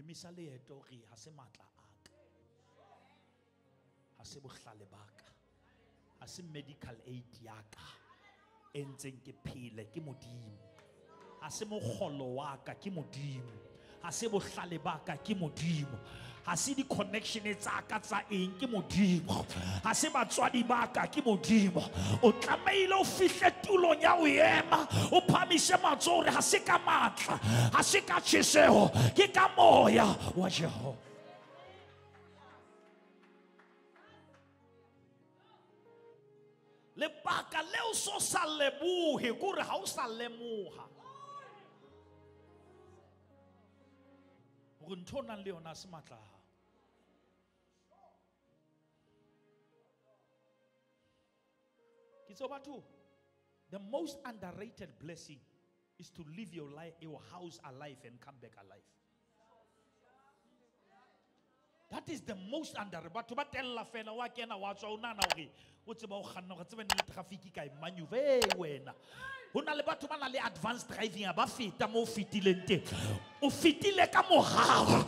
emisa leeto re ha se matla aka ha se bohlale baka ha se medical aid ya ka e ntseng ke phele ke modimo. Ha se mokgolo wa ka ke modimo. Ha se bohlale ba ka ke modimo ha se di-connection tsa ka tsa eng? Ke modimo. Ha se batswadi ba ka ke modimo. O tlameile o fihle tulong ya ho ema o phamise matsoho hore ha se ka matla ha se ka tjheseho. Ke ka moya wa jehova. Lebaka leo so sa lebohe kore ha o sa lemoha gore le yona batho the most underrated blessing is to live your life your house alive and come back alive that is the most under? Batho ba telela fela wa kena wa tswa o nana gore o tseba o kganna gore tsebe ne trafiki traffic ka e e wena. Go na le batho ba na le advanced driving a ba feta mo o fetileng teng. O fetile ka morao